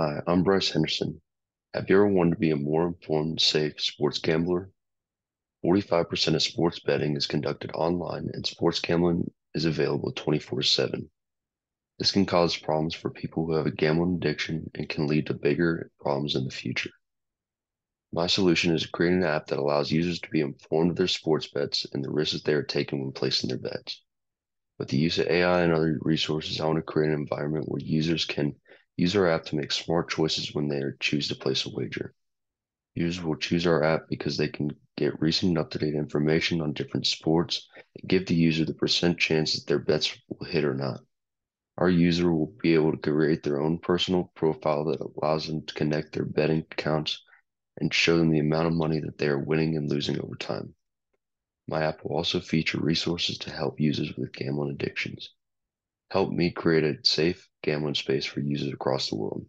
Hi, I'm Bryce Henderson. Have you ever wanted to be a more informed, safe sports gambler? 45% of sports betting is conducted online, and sports gambling is available 24/7. This can cause problems for people who have a gambling addiction and can lead to bigger problems in the future. My solution is creating an app that allows users to be informed of their sports bets and the risks they are taking when placing their bets. With the use of AI and other resources, I want to create an environment where users can use our app to make smart choices when they choose to place a wager. Users will choose our app because they can get recent and up-to-date information on different sports and give the user the percent chance that their bets will hit or not. Our user will be able to create their own personal profile that allows them to connect their betting accounts and show them the amount of money that they are winning and losing over time. My app will also feature resources to help users with gambling addictions. Help me create a safe gambling space for users across the world.